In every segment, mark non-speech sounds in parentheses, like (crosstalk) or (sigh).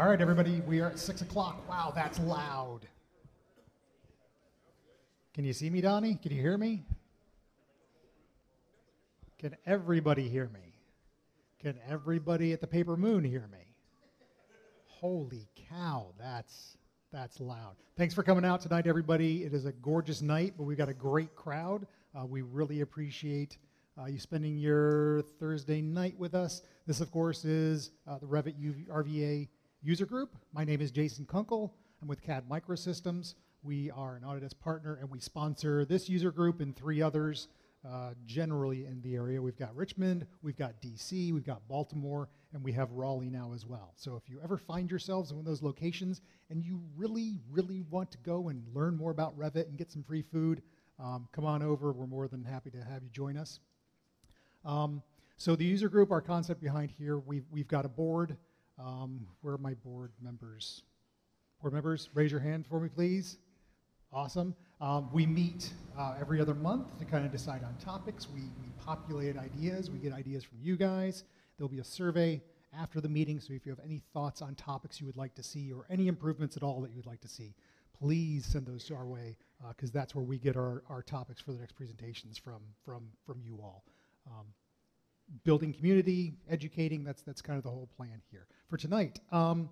All right, everybody, we are at 6 o'clock. Wow, that's loud. Can you see me, Donnie? Can you hear me? Can everybody hear me? Can everybody at the Paper Moon hear me? Holy cow, that's that's loud. Thanks for coming out tonight, everybody. It is a gorgeous night, but we've got a great crowd. Uh, we really appreciate uh, you spending your Thursday night with us. This, of course, is uh, the Revit UV RVA user group. My name is Jason Kunkel. I'm with CADD Microsystems. We are an Autodesk partner, and we sponsor this user group and three others uh, generally in the area. We've got Richmond, we've got DC, we've got Baltimore, and we have Raleigh now as well. So if you ever find yourselves in one of those locations and you really, really want to go and learn more about Revit and get some free food, um, come on over. We're more than happy to have you join us. Um, so the user group, our concept behind here, we've, we've got a board. Um, where are my board members? Board members, raise your hand for me, please. Awesome. Um, we meet uh, every other month to kind of decide on topics. We, we populate ideas. We get ideas from you guys. There'll be a survey after the meeting, so if you have any thoughts on topics you would like to see or any improvements at all that you would like to see, please send those our way because uh, that's where we get our, our topics for the next presentations from, from, from you all. Um, building community, educating, that's, that's kind of the whole plan here. For tonight, um,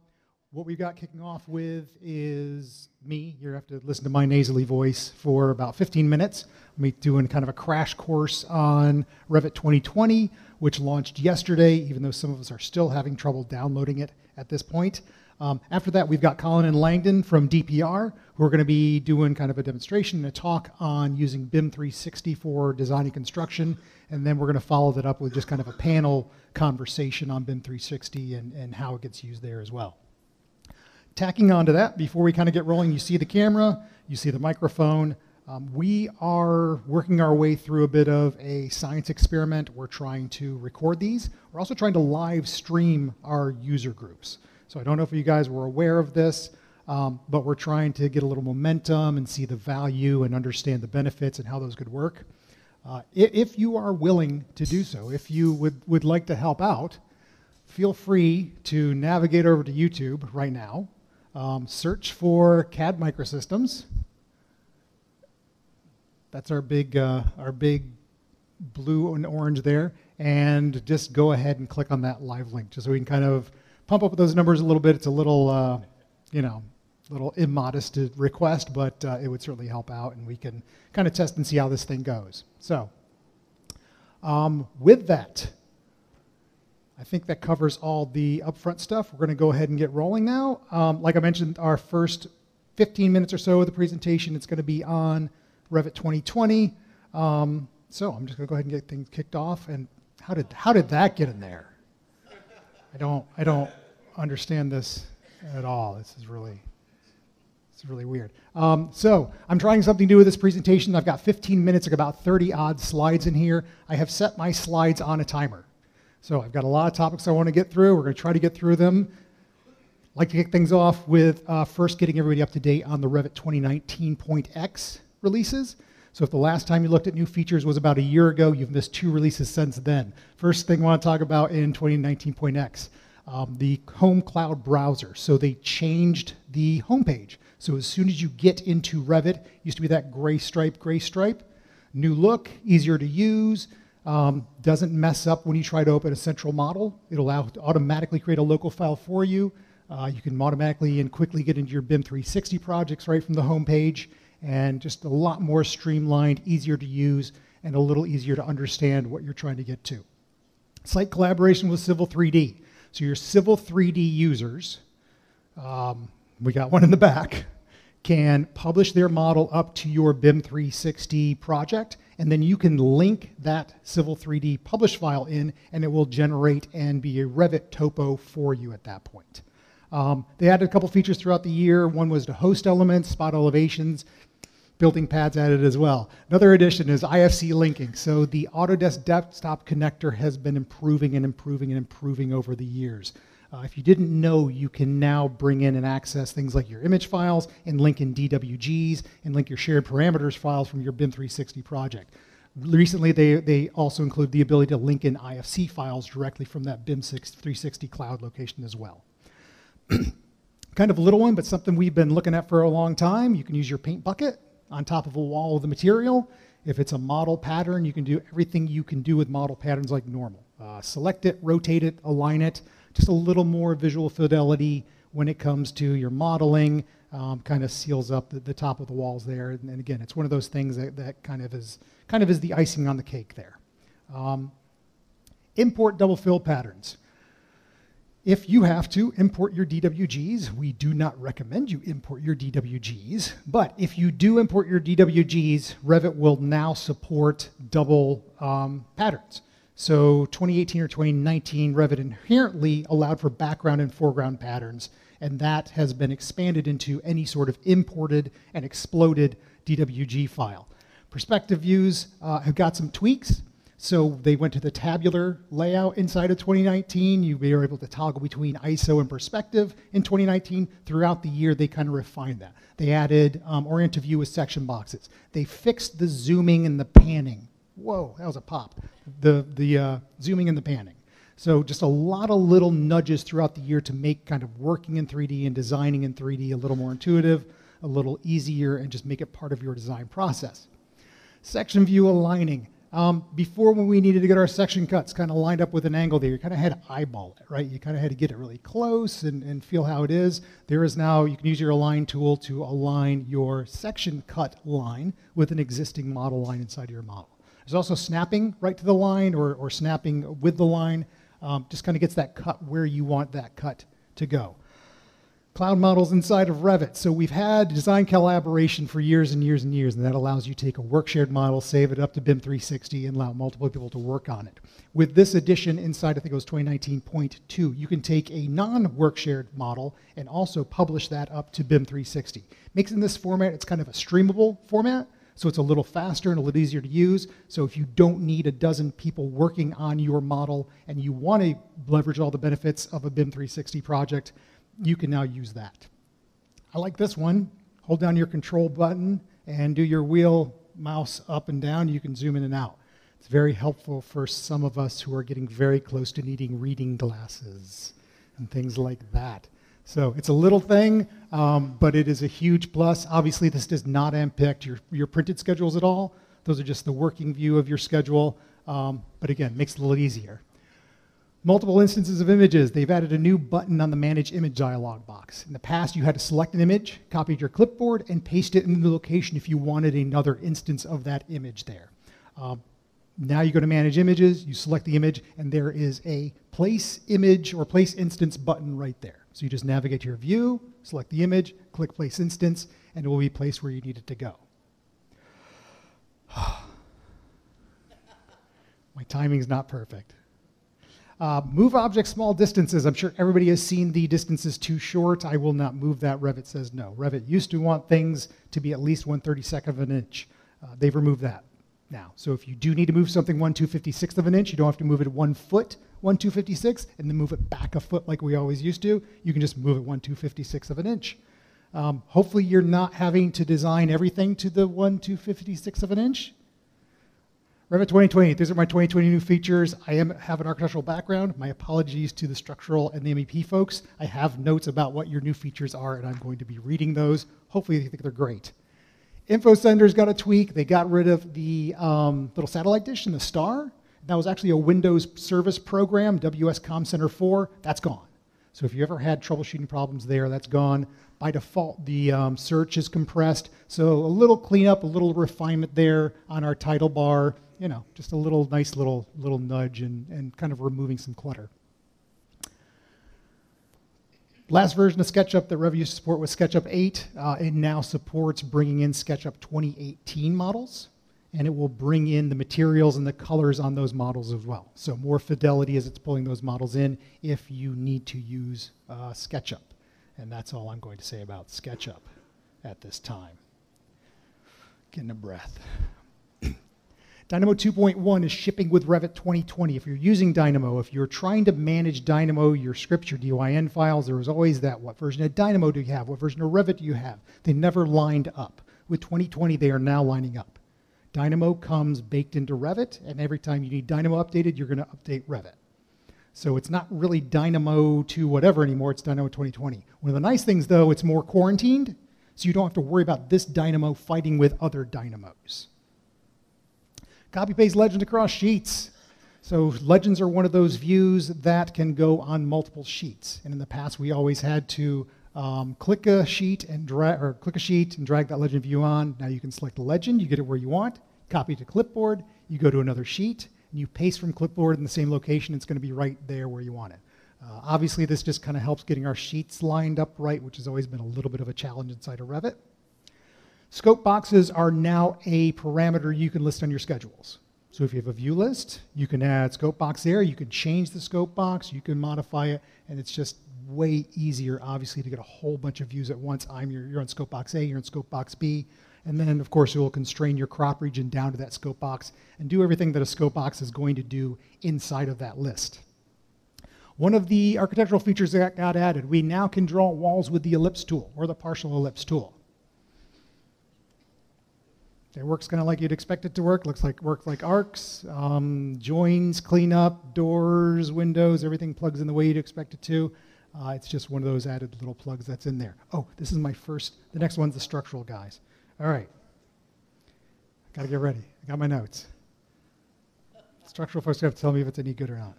what we've got kicking off with is me. You have to listen to my nasally voice for about 15 minutes. Me doing kind of a crash course on Revit 2020, which launched yesterday, even though some of us are still having trouble downloading it at this point. Um, after that, we've got Collin and Langdon from DPR, who are going to be doing kind of a demonstration and a talk on using BIM 360 for design and construction. And then we're going to follow that up with just kind of a panel conversation on BIM 360 and, and how it gets used there as well. Tacking onto that, before we kind of get rolling, you see the camera, you see the microphone. Um, we are working our way through a bit of a science experiment. We're trying to record these. We're also trying to live stream our user groups. So I don't know if you guys were aware of this, um, but we're trying to get a little momentum and see the value and understand the benefits and how those could work. Uh, if you are willing to do so, if you would, would like to help out, feel free to navigate over to YouTube right now, um, search for CADD Microsystems. That's our big, uh, our big blue and orange there, and just go ahead and click on that live link, just so we can kind of pump up those numbers a little bit. It's a little, uh, you know, a little immodest request, but uh, it would certainly help out, and we can kind of test and see how this thing goes. So, um, with that, I think that covers all the upfront stuff. We're going to go ahead and get rolling now. Um, like I mentioned, our first 15 minutes or so of the presentation, it's going to be on Revit 2020. Um, so I'm just going to go ahead and get things kicked off. And how did how did that get in there? I don't I don't understand this at all. This is really it's really weird. Um, so I'm trying something new with this presentation. I've got 15 minutes, of about 30 odd slides in here. I have set my slides on a timer. So I've got a lot of topics I want to get through. We're going to try to get through them. I'd like to kick things off with uh, first getting everybody up to date on the Revit 2019.x releases. So if the last time you looked at new features was about a year ago, you've missed two releases since then. First thing I want to talk about in 2019.x, um, the home cloud browser. So they changed the homepage. So as soon as you get into Revit, it used to be that gray stripe, gray stripe, new look, easier to use, um, doesn't mess up when you try to open a central model. It'll automatically create a local file for you. Uh, you can automatically and quickly get into your BIM 360 projects right from the home page and just a lot more streamlined, easier to use, and a little easier to understand what you're trying to get to. Site collaboration with Civil 3D. So your Civil 3D users, um, we got one in the back, can publish their model up to your BIM 360 project, and then you can link that Civil 3D publish file in, and it will generate and be a Revit topo for you at that point. Um, they added a couple features throughout the year. One was to host elements, spot elevations, building pads added as well. Another addition is IFC linking. So the Autodesk Desktop connector has been improving and improving and improving over the years. Uh, if you didn't know, you can now bring in and access things like your image files and link in DWGs and link your shared parameters files from your BIM 360 project. Recently, they, they also include the ability to link in IFC files directly from that BIM 360 cloud location as well. (clears throat) kind of a little one, but something we've been looking at for a long time. You can use your paint bucket on top of a wall of the material. If it's a model pattern, you can do everything you can do with model patterns like normal. Uh, select it, rotate it, align it, just a little more visual fidelity when it comes to your modeling, um, kind of seals up the, the, top of the walls there. And, and, again, it's one of those things that, that kind of is kind of is the icing on the cake there. Um, import double fill patterns. If you have to import your DWGs, we do not recommend you import your DWGs, but if you do import your DWGs, Revit will now support double um, patterns. So 2018 or 2019, Revit inherently allowed for background and foreground patterns, and that has been expanded into any sort of imported and exploded DWG file. Perspective views uh, have got some tweaks. So they went to the tabular layout inside of 2019. You were able to toggle between ISO and perspective in 2019. Throughout the year, they kind of refined that. They added um, orient to view with section boxes. They fixed the zooming and the panning. Whoa, that was a pop. The, the uh, zooming and the panning. So just a lot of little nudges throughout the year to make kind of working in 3D and designing in 3D a little more intuitive, a little easier, and just make it part of your design process. Section view aligning. Um, before when we needed to get our section cuts kind of lined up with an angle there, you kind of had to eyeball it, right? You kind of had to get it really close and, and feel how it is. There is now, you can use your align tool to align your section cut line with an existing model line inside your model. There's also snapping right to the line or, or snapping with the line. Um, just kind of gets that cut where you want that cut to go cloud models inside of Revit. So we've had design collaboration for years and years and years, and that allows you to take a work shared model, save it up to BIM 360, and allow multiple people to work on it. With this addition inside, I think it was 2019.2, you can take a non-work shared model and also publish that up to BIM 360. Makes in this format, it's kind of a streamable format, so it's a little faster and a little easier to use. So if you don't need a dozen people working on your model and you want to leverage all the benefits of a BIM 360 project, you can now use that. I like this one. Hold down your control button and do your wheel mouse up and down. You can zoom in and out. It's very helpful for some of us who are getting very close to needing reading glasses and things like that. So it's a little thing, um, but it is a huge plus. Obviously, this does not impact your, your printed schedules at all. Those are just the working view of your schedule. Um, but again, makes it a little easier. Multiple instances of images. They've added a new button on the Manage Image dialog box. In the past, you had to select an image, copy it to your clipboard, and paste it in the location if you wanted another instance of that image there. Um, now you go to Manage Images, you select the image, and there is a Place Image or Place Instance button right there. So you just navigate to your view, select the image, click Place Instance, and it will be placed where you need it to go. (sighs) My timing's not perfect. Uh, move objects small distances. I'm sure everybody has seen the distances too short. I will not move that. Revit says no. Revit used to want things to be at least 1 32nd of an inch. Uh, they've removed that now. So if you do need to move something 1 256th of an inch, you don't have to move it one foot 1 256 and then move it back a foot like we always used to. You can just move it 1 256th of an inch. Um, hopefully you're not having to design everything to the 1 256th of an inch. Revit 2020, these are my 2020 new features. I am, have an architectural background. My apologies to the structural and the MEP folks. I have notes about what your new features are, and I'm going to be reading those. Hopefully you think they're great. InfoCenter's got a tweak. They got rid of the um, little satellite dish and the star. That was actually a Windows service program, WS Com Center 4. That's gone. So if you ever had troubleshooting problems there, that's gone. By default, the um, search is compressed. So a little cleanup, a little refinement there on our title bar you know, just a little nice little little nudge and, and kind of removing some clutter. Last version of SketchUp that to support was SketchUp 8. Uh, it now supports bringing in SketchUp 2018 models, and it will bring in the materials and the colors on those models as well. So more fidelity as it's pulling those models in if you need to use uh, SketchUp. And that's all I'm going to say about SketchUp at this time. Getting a breath. Dynamo 2.1 is shipping with Revit 2020. If you're using Dynamo, if you're trying to manage Dynamo, your scripts, your DYN files, there was always that. What version of Dynamo do you have? What version of Revit do you have? They never lined up. With 2020, they are now lining up. Dynamo comes baked into Revit, and every time you need Dynamo updated, you're going to update Revit. So it's not really Dynamo to whatever anymore, it's Dynamo 2020. One of the nice things though, it's more quarantined, so you don't have to worry about this Dynamo fighting with other Dynamos. Copy paste legends across sheets. So legends are one of those views that can go on multiple sheets. And in the past, we always had to um, click a sheet and drag, or click a sheet and drag that legend view on. Now you can select the legend, you get it where you want, copy to clipboard, you go to another sheet, and you paste from clipboard in the same location. It's going to be right there where you want it. Uh, obviously, this just kind of helps getting our sheets lined up right, which has always been a little bit of a challenge inside of Revit. Scope boxes are now a parameter you can list on your schedules. So if you have a view list, you can add scope box there. You can change the scope box. You can modify it, and it's just way easier, obviously, to get a whole bunch of views at once. I'm you're, you're on scope box A, you're on scope box B, and then of course it will constrain your crop region down to that scope box and do everything that a scope box is going to do inside of that list. One of the architectural features that got added, we now can draw walls with the ellipse tool or the partial ellipse tool. It works kind of like you'd expect it to work. Looks like works like arcs, um, joins, cleanup, doors, windows, everything plugs in the way you'd expect it to. Uh, it's just one of those added little plugs that's in there. Oh, this is my first. The next one's the structural guys. All right. Got to get ready. I got my notes. Structural folks have to tell me if it's any good or not.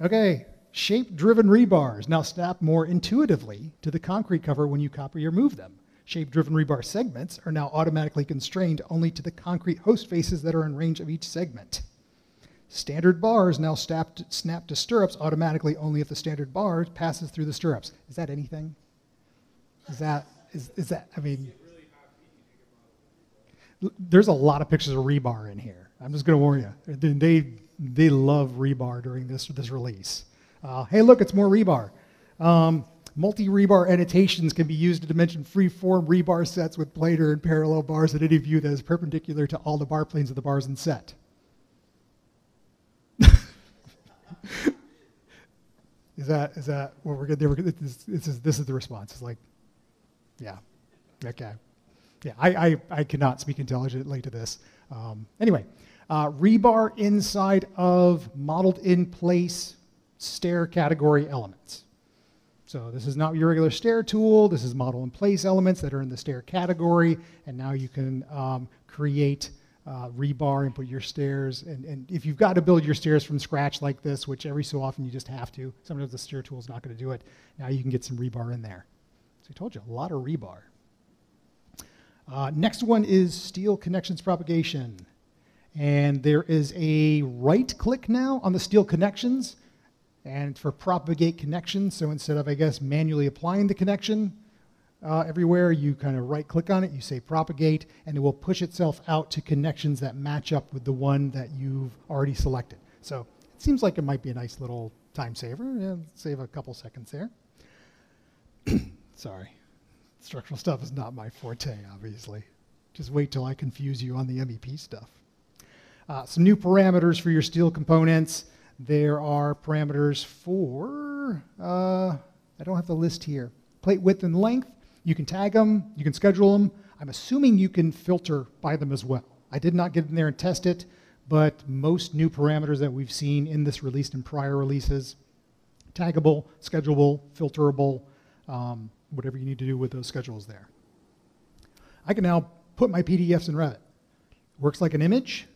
Okay, shape-driven rebars now snap more intuitively to the concrete cover when you copy or move them. Shape-driven rebar segments are now automatically constrained only to the concrete host faces that are in range of each segment. Standard bars now snap to, snap to stirrups automatically only if the standard bar passes through the stirrups. Is that anything? Is that, is, is that, I mean, there's a lot of pictures of rebar in here. I'm just going to warn you. They, they love rebar during this, this release. Uh, hey, look, it's more rebar. Um, Multi-rebar annotations can be used to dimension free-form rebar sets with planar and parallel bars at any view that is perpendicular to all the bar planes of the bars in set. (laughs) is that is that what we're good? This, this is this is the response. It's like, yeah, okay, yeah. I I, I cannot speak intelligently to this. Um, anyway, uh, rebar inside of modeled in place stair category elements. So this is not your regular stair tool. This is model in place elements that are in the stair category. And now you can um, create uh, rebar and put your stairs. And, and if you've got to build your stairs from scratch like this, which every so often you just have to, sometimes the stair tool is not going to do it, now you can get some rebar in there. So I told you, a lot of rebar. Uh, next one is steel connections propagation. And there is a right click now on the steel connections and for propagate connections. So instead of, I guess, manually applying the connection uh, everywhere, you kind of right click on it, you say propagate, and it will push itself out to connections that match up with the one that you've already selected. So it seems like it might be a nice little time saver. Yeah, save a couple seconds there. (coughs) Sorry. Structural stuff is not my forte, obviously. Just wait till I confuse you on the MEP stuff. Uh, some new parameters for your steel components. There are parameters for, uh, I don't have the list here, plate width and length. You can tag them, you can schedule them. I'm assuming you can filter by them as well. I did not get in there and test it, but most new parameters that we've seen in this release and prior releases, taggable, schedulable, filterable, um, whatever you need to do with those schedules there. I can now put my PDFs in Revit. Works like an image,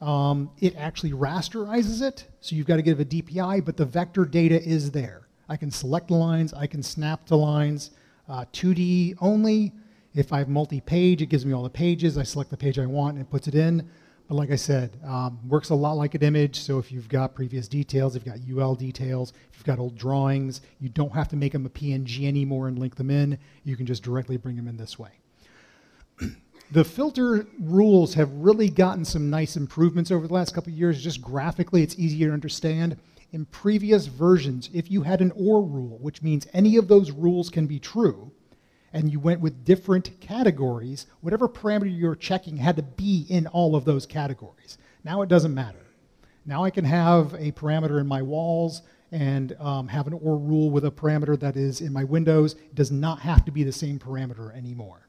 um, it actually rasterizes it, so you've got to give a DPI, but the vector data is there. I can select lines, I can snap to lines, uh, 2D only. If I have multi-page, it gives me all the pages. I select the page I want and it puts it in. But like I said, um, works a lot like an image. So if you've got previous details, if you've got UL details, if you've got old drawings, you don't have to make them a PNG anymore and link them in. You can just directly bring them in this way. The filter rules have really gotten some nice improvements over the last couple years. Just graphically, it's easier to understand. In previous versions, if you had an OR rule, which means any of those rules can be true, and you went with different categories, whatever parameter you're checking had to be in all of those categories. Now it doesn't matter. Now I can have a parameter in my walls and um, have an OR rule with a parameter that is in my windows. It does not have to be the same parameter anymore.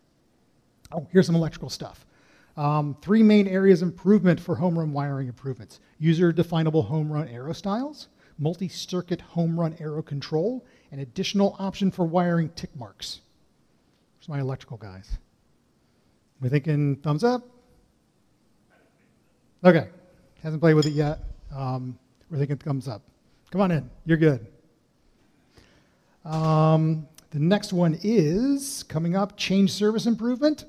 Oh, here's some electrical stuff. Um, three main areas improvement for home run wiring improvements. User definable home run arrow styles, multi-circuit home run arrow control, and additional option for wiring tick marks. Where's my electrical guys? We thinking thumbs up? Okay. Hasn't played with it yet. Um, we're thinking thumbs up. Come on in. You're good. Um, the next one is coming up change service improvement.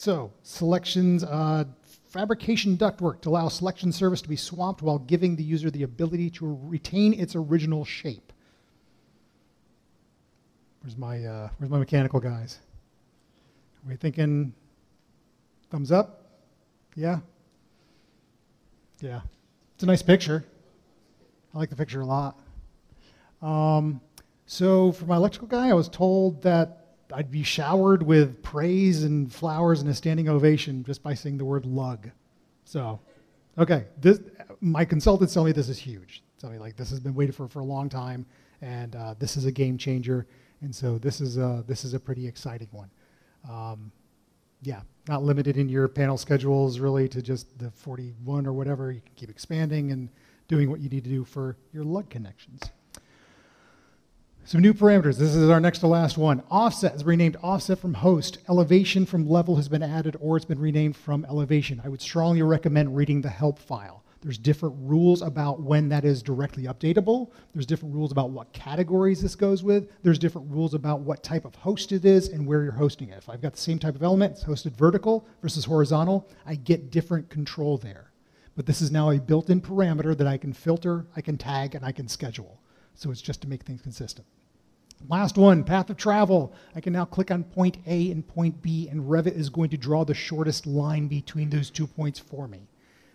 So, selections, uh, fabrication ductwork to allow selection service to be swapped while giving the user the ability to retain its original shape. Where's my, uh, where's my mechanical guys? Are we thinking thumbs up? Yeah? Yeah. It's a nice picture. I like the picture a lot. Um, so for my electrical guy, I was told that I'd be showered with praise and flowers and a standing ovation just by saying the word lug. So, okay, this, my consultants tell me this is huge. Tell me like this has been waited for for a long time, and uh, this is a game changer. And so this is a, this is a pretty exciting one. Um, yeah, not limited in your panel schedules really to just the 41 or whatever. You can keep expanding and doing what you need to do for your lug connections. Some new parameters. This is our next to last one. Offset is renamed offset from host. Elevation from level has been added or it's been renamed from elevation. I would strongly recommend reading the help file. There's different rules about when that is directly updatable. There's different rules about what categories this goes with. There's different rules about what type of host it is and where you're hosting it. If I've got the same type of element, it's hosted vertical versus horizontal, I get different control there. But this is now a built-in parameter that I can filter, I can tag, and I can schedule. So it's just to make things consistent. Last one, path of travel. I can now click on point A and point B, and Revit is going to draw the shortest line between those two points for me.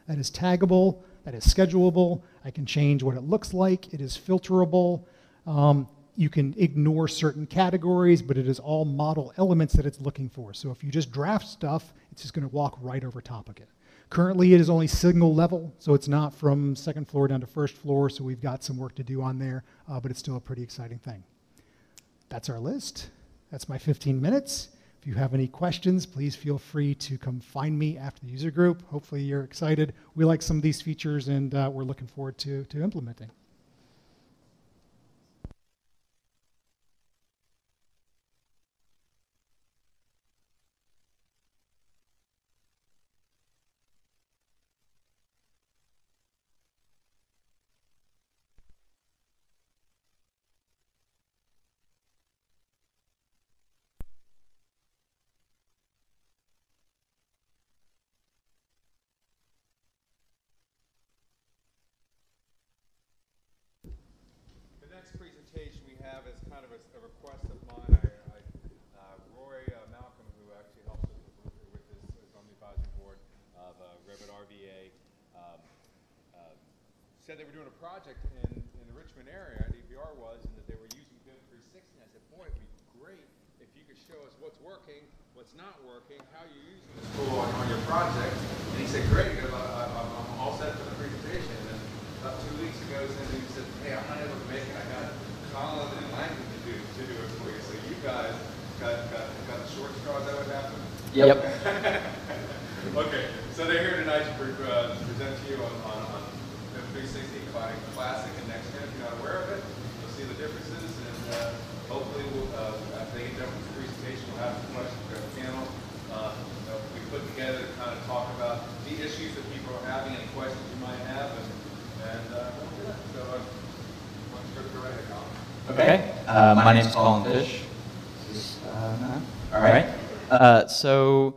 That is taggable, that is schedulable. I can change what it looks like. It is filterable. Um, you can ignore certain categories, but it is all model elements that it's looking for. So if you just draft stuff, it's just going to walk right over top of it. Currently, it is only single level, so it's not from second floor down to first floor, so we've got some work to do on there, uh, but it's still a pretty exciting thing. That's our list. That's my 15 minutes. If you have any questions, please feel free to come find me after the user group. Hopefully you're excited. We like some of these features and uh, we're looking forward to, to implementing. Project in, in the Richmond area, DPR was, and that they were using BIM 360. And I said, boy, it'd be great if you could show us what's working, what's not working, how you're using this tool on, on your project. And he said, great, because I, I'm all set for the presentation. And about two weeks ago, he said, hey, I'm not able to make it. I got Collin and Langdon to do, to do it for you. So you guys got, got, got the short straw. That what happened? Yep. (laughs) okay, so they're here tonight to, pre uh, to present to you on, on 360 combining classic and next gen. If you're not aware of it, you'll see the differences, and uh, hopefully, we'll, uh, after they get done with the presentation, we'll have some questions for the panel. Uh, you know, we put together to kind of talk about the issues that people are having, any questions you might have, and, and uh, so uh, let's go right ahead, Collin. Okay. Uh, my name is Collin Fish. all right. Uh, so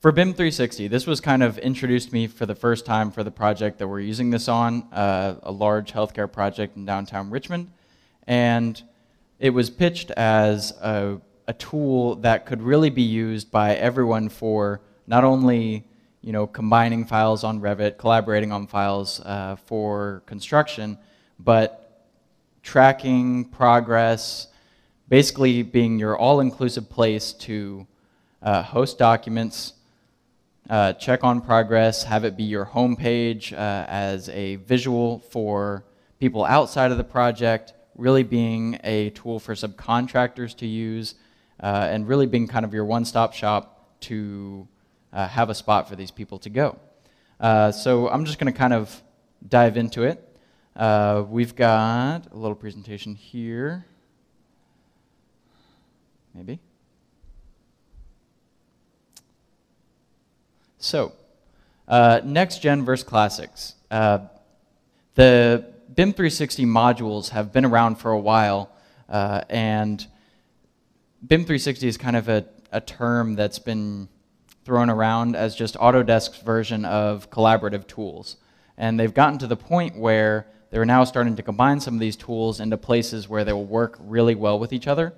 for BIM 360, this was kind of introduced me for the first time for the project that we're using this on, uh, a large healthcare project in downtown Richmond. And it was pitched as a, a tool that could really be used by everyone for not only you know, combining files on Revit, collaborating on files uh, for construction, but tracking progress, basically being your all-inclusive place to uh, host documents, uh, check on progress, have it be your homepage uh, as a visual for people outside of the project, really being a tool for subcontractors to use, uh, and really being kind of your one-stop shop to uh, have a spot for these people to go. Uh, so I'm just going to kind of dive into it. Uh, we've got a little presentation here. Maybe. So, uh, next gen versus classics. Uh, the BIM 360 modules have been around for a while, uh, and BIM 360 is kind of a, a term that's been thrown around as just Autodesk's version of collaborative tools. And they've gotten to the point where they're now starting to combine some of these tools into places where they will work really well with each other.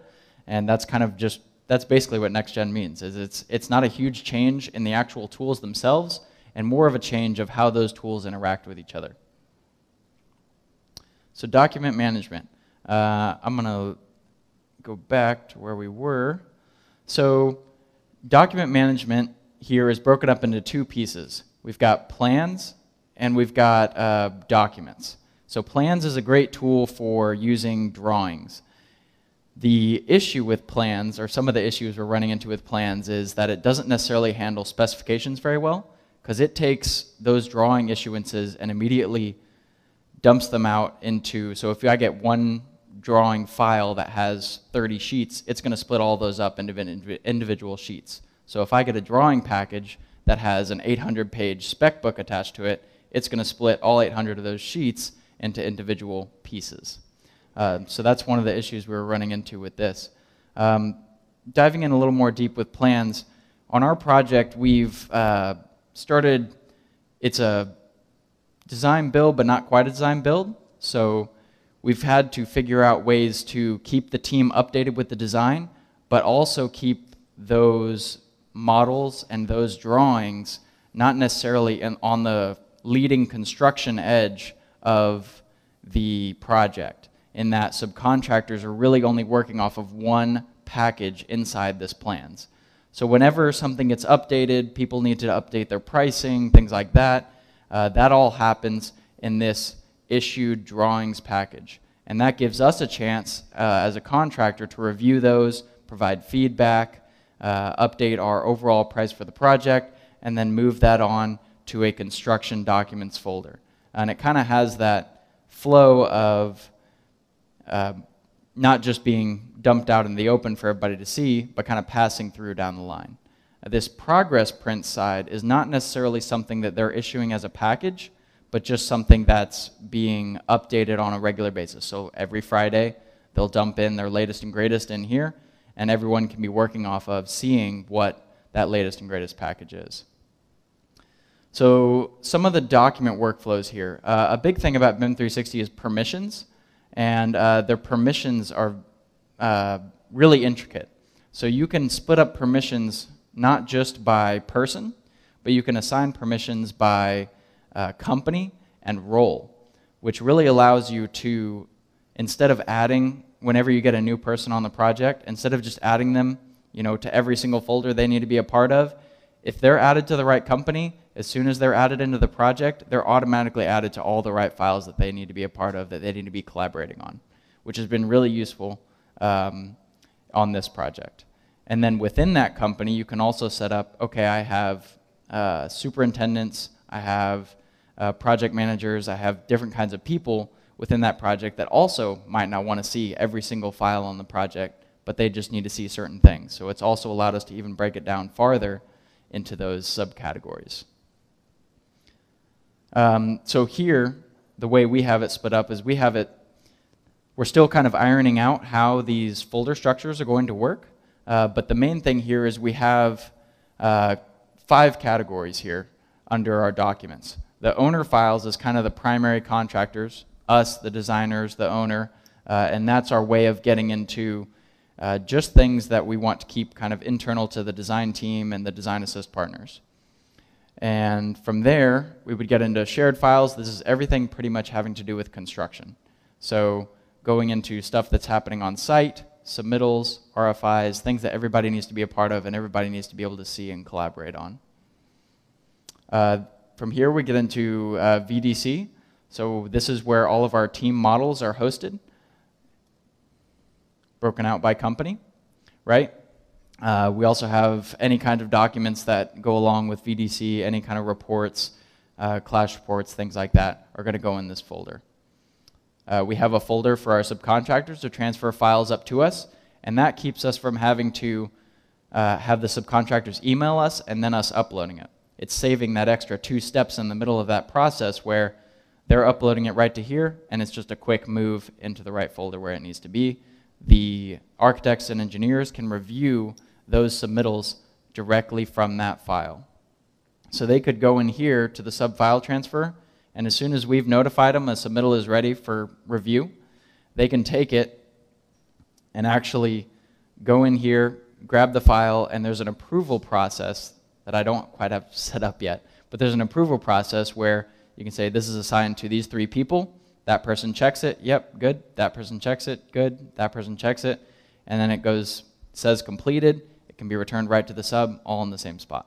And that's kind of just, that's basically what next gen means, is it's, it's not a huge change in the actual tools themselves, and more of a change of how those tools interact with each other. So document management. Uh, I'm going to go back to where we were. So document management here is broken up into two pieces. We've got plans and we've got uh, documents. So plans is a great tool for using drawings. The issue with plans, or some of the issues we're running into with plans, is that it doesn't necessarily handle specifications very well, because it takes those drawing issuances and immediately dumps them out into, so if I get one drawing file that has 30 sheets, it's going to split all those up into individual sheets. So if I get a drawing package that has an 800 page spec book attached to it, it's going to split all 800 of those sheets into individual pieces. Uh, so that's one of the issues we were running into with this. Um, diving in a little more deep with plans, on our project we've uh, started, it's a design build but not quite a design build. So we've had to figure out ways to keep the team updated with the design, but also keep those models and those drawings not necessarily in, on the leading construction edge of the project in that subcontractors are really only working off of one package inside this plans. So whenever something gets updated, people need to update their pricing, things like that. Uh, that all happens in this issued drawings package. And that gives us a chance uh, as a contractor to review those, provide feedback, uh, update our overall price for the project, and then move that on to a construction documents folder. And it kind of has that flow of uh, not just being dumped out in the open for everybody to see, but kind of passing through down the line. This progress print side is not necessarily something that they're issuing as a package, but just something that's being updated on a regular basis. So every Friday, they'll dump in their latest and greatest in here, and everyone can be working off of seeing what that latest and greatest package is. So some of the document workflows here. Uh, a big thing about BIM 360 is permissions, and uh, their permissions are uh, really intricate. So you can split up permissions not just by person, but you can assign permissions by uh, company and role, which really allows you to, instead of adding whenever you get a new person on the project, instead of just adding them, you know, to every single folder they need to be a part of, if they're added to the right company, as soon as they're added into the project, they're automatically added to all the right files that they need to be a part of, that they need to be collaborating on, which has been really useful um, on this project. And then within that company, you can also set up, okay, I have uh, superintendents, I have uh, project managers, I have different kinds of people within that project that also might not want to see every single file on the project, but they just need to see certain things. So it's also allowed us to even break it down farther into those subcategories. Um, so here, the way we have it split up is we have it, we're still kind of ironing out how these folder structures are going to work, uh, but the main thing here is we have uh, five categories here under our documents. The owner files is kind of the primary contractors, us, the designers, the owner, uh, and that's our way of getting into uh, just things that we want to keep kind of internal to the design team and the design assist partners. And from there, we would get into shared files. This is everything pretty much having to do with construction. So going into stuff that's happening on site, submittals, RFIs, things that everybody needs to be a part of and everybody needs to be able to see and collaborate on. Uh, from here, we get into uh, VDC. So this is where all of our team models are hosted, broken out by company, right? Uh, we also have any kind of documents that go along with VDC, any kind of reports, uh, clash reports, things like that are going to go in this folder. Uh, we have a folder for our subcontractors to transfer files up to us, and that keeps us from having to uh, have the subcontractors email us and then us uploading it. It's saving that extra two steps in the middle of that process where they're uploading it right to here, and it's just a quick move into the right folder where it needs to be. The architects and engineers can review those submittals directly from that file. So they could go in here to the subfile transfer, and as soon as we've notified them a submittal is ready for review, they can take it and actually go in here, grab the file, and there's an approval process that I don't quite have (laughs) set up yet. But there's an approval process where you can say this is assigned to these three people. That person checks it. Yep, good. That person checks it. Good. That person checks it. And then it goes, says completed. Can be returned right to the sub, all in the same spot.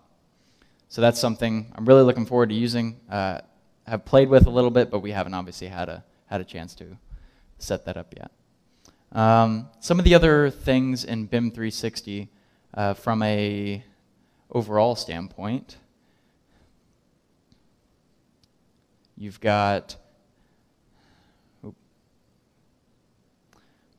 So that's something I'm really looking forward to using. Uh, have played with a little bit, but we haven't obviously had a had a chance to set that up yet. Um, some of the other things in BIM 360 uh, from a overall standpoint, you've got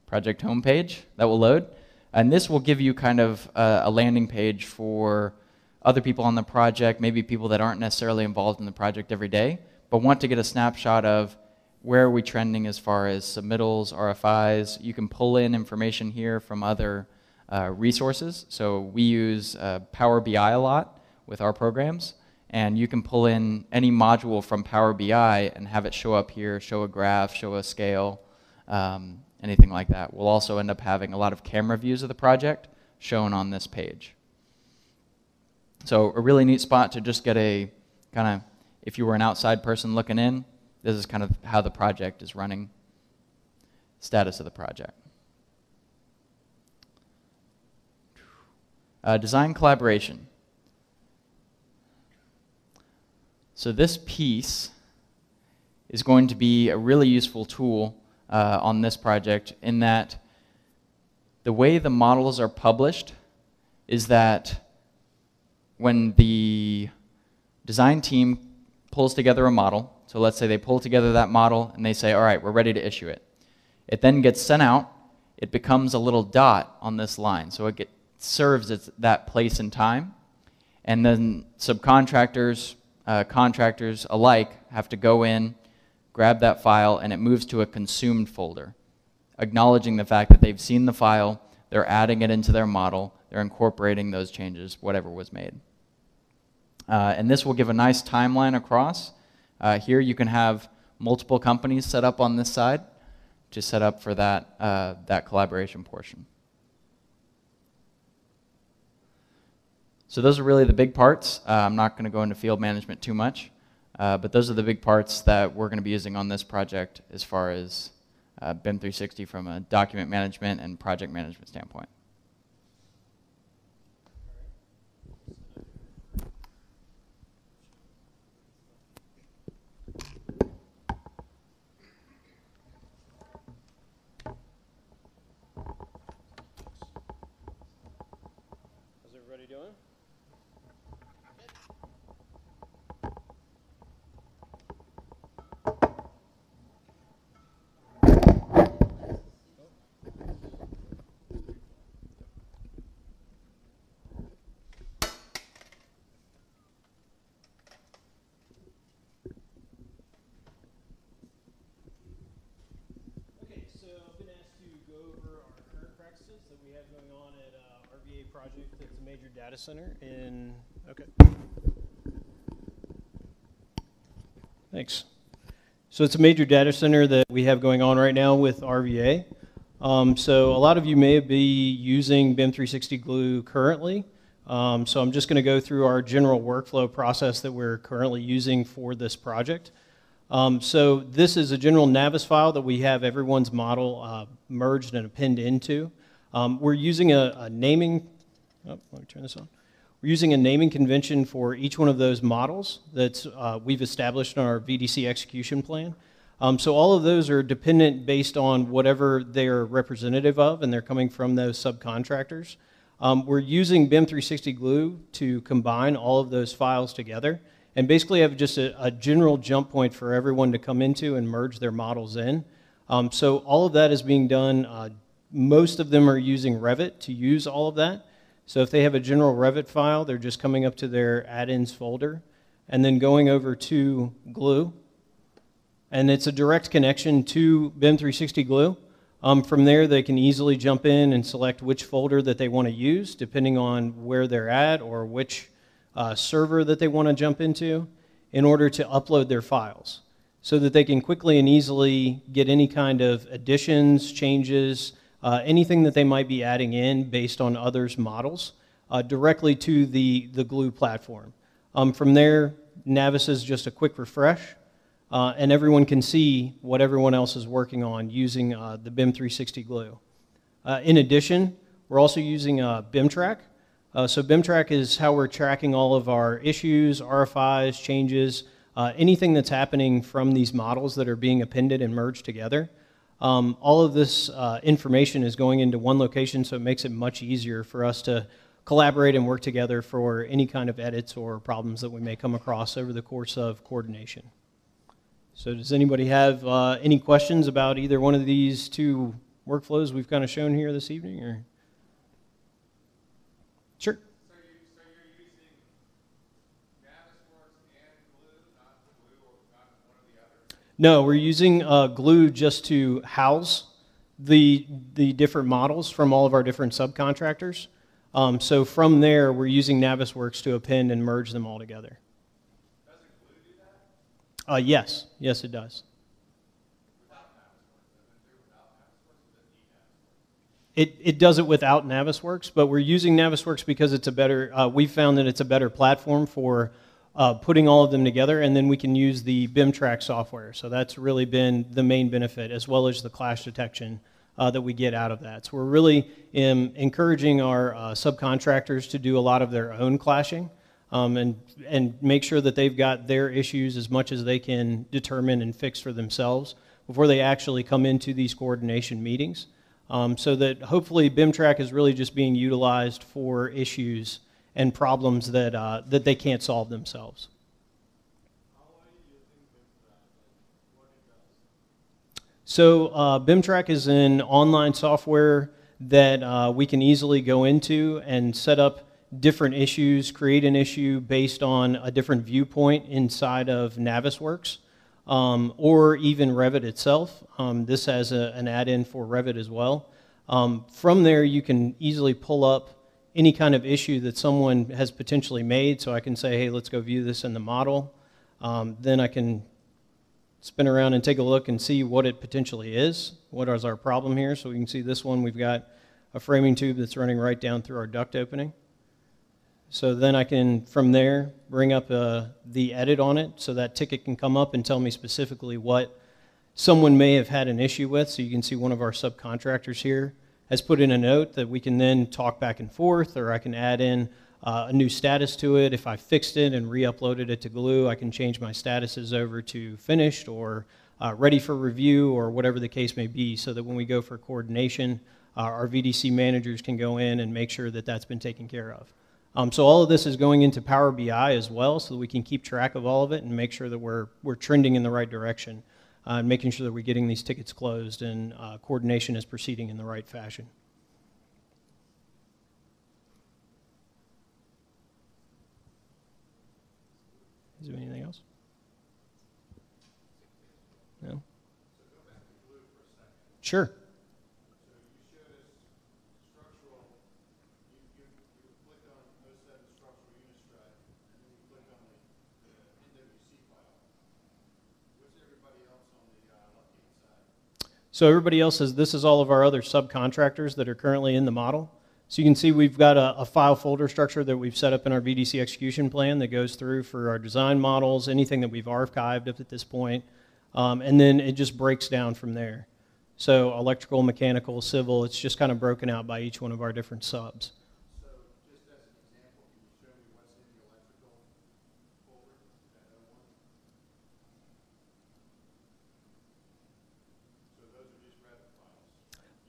project homepage that will load, and this will give you kind of uh, a landing page for other people on the project, maybe people that aren't necessarily involved in the project every day, but want to get a snapshot of where are we trending as far as submittals, RFIs. You can pull in information here from other uh, resources. So we use uh, Power BI a lot with our programs, and you can pull in any module from Power BI and have it show up here, show a graph, show a scale, um, anything like that. We'll also end up having a lot of camera views of the project shown on this page. So a really neat spot to just get a kind of, if you were an outside person looking in, this is kind of how the project is running, status of the project. Uh, design collaboration. So this piece is going to be a really useful tool uh, on this project in that the way the models are published is that when the design team pulls together a model, so let's say they pull together that model and they say, all right, we're ready to issue it. It then gets sent out. It becomes a little dot on this line. So it get, serves its, that place and time. And then subcontractors, uh, contractors alike have to go in, grab that file, and it moves to a consumed folder, acknowledging the fact that they've seen the file, they're adding it into their model, they're incorporating those changes, whatever was made. Uh, and this will give a nice timeline across uh, here you can have multiple companies set up on this side to set up for that, uh, that collaboration portion. So those are really the big parts. Uh, I'm not going to go into field management too much, uh, but those are the big parts that we're going to be using on this project as far as uh, BIM 360 from a document management and project management standpoint. project that's a major data center in, okay. Thanks. So it's a major data center that we have going on right now with RVA. Um, so a lot of you may be using BIM 360 Glue currently. Um, so I'm just going to go through our general workflow process that we're currently using for this project. Um, so this is a general Navis file that we have everyone's model uh, merged and append into. Um, we're using a, a, naming Oh, let me turn this on. We're using a naming convention for each one of those models that uh, we've established in our VDC execution plan. Um, so all of those are dependent based on whatever they're representative of, and they're coming from those subcontractors. Um, we're using BIM 360 Glue to combine all of those files together and basically have just a, a, general jump point for everyone to come into and merge their models in. Um, so all of that is being done. Uh, most of them are using Revit to use all of that. So if they have a general Revit file, they're just coming up to their add-ins folder and then going over to Glue. And it's a direct connection to BIM 360 Glue. Um, from there, they can easily jump in and select which folder that they want to use, depending on where they're at or which uh, server that they want to jump into, in order to upload their files so that they can quickly and easily get any kind of additions, changes, uh, anything that they might be adding in based on others' models uh, directly to the, the Glue platform. Um, from there, Navis is just a quick refresh uh, and everyone can see what everyone else is working on using uh, the BIM 360 glue. Uh, in addition, we're also using BIMTrack. Uh, so BIMTrack is how we're tracking all of our issues, RFIs, changes, anything that's happening from these models that are being appended and merged together. Um, all of this information is going into one location, so it makes it much easier for us to collaborate and work together for any kind of edits or problems that we may come across over the course of coordination. So does anybody have uh, any questions about either one of these two workflows we've kind of shown here this evening? Or Sure. So, you, so you're using Navisworks and Glue, not the Glue or not one or the other? No, we're using uh, Glue just to house the, the different models from all of our different subcontractors. Um, so from there, we're using Navisworks to append and merge them all together. Does glue do that? Uh, yes, yes, it does. It, it does it without Navisworks, but we're using Navisworks because it's a better, uh, we found that it's a better platform for uh, putting all of them together, and then we can use the BIMTrack software. So that's really been the main benefit, as well as the clash detection uh, that we get out of that. So we're really um, encouraging our uh, subcontractors to do a lot of their own clashing um, and, and make sure that they've got their issues as much as they can determine and fix for themselves before they actually come into these coordination meetings. Um, so that hopefully BIMTrack is really just being utilized for issues and problems that, uh, that they can't solve themselves. So uh, BIMTrack is an online software that uh, we can easily go into and set up different issues, create an issue based on a different viewpoint inside of Navisworks, um, or even Revit itself. Um, this has a, an add-in for Revit as well. Um, from there, you can easily pull up any kind of issue that someone has potentially made. So I can say, hey, let's go view this in the model. Um, then I can spin around and take a look and see what it potentially is. What is our problem here? So we can see this one, we've got a framing tube that's running right down through our duct opening. So then I can, from there, bring up uh, the edit on it so that ticket can come up and tell me specifically what someone may have had an issue with. So you can see one of our subcontractors here has put in a note that we can then talk back and forth, or I can add in uh, a new status to it. If I fixed it and re-uploaded it to Glue, I can change my statuses over to finished or uh, ready for review or whatever the case may be so that when we go for coordination, uh, our VDC managers can go in and make sure that that's been taken care of. Um, so all of this is going into Power BI as well, so that we can keep track of all of it and make sure that we're we're trending in the right direction, uh, and making sure that we're getting these tickets closed and uh, coordination is proceeding in the right fashion. Is there anything else? No. Sure. So everybody else says this is all of our other subcontractors that are currently in the model. So you can see we've got a, a, file folder structure that we've set up in our VDC execution plan that goes through for our design models, anything that we've archived up at this point, um, and then it just breaks down from there. So electrical, mechanical, civil, it's just kind of broken out by each one of our different subs.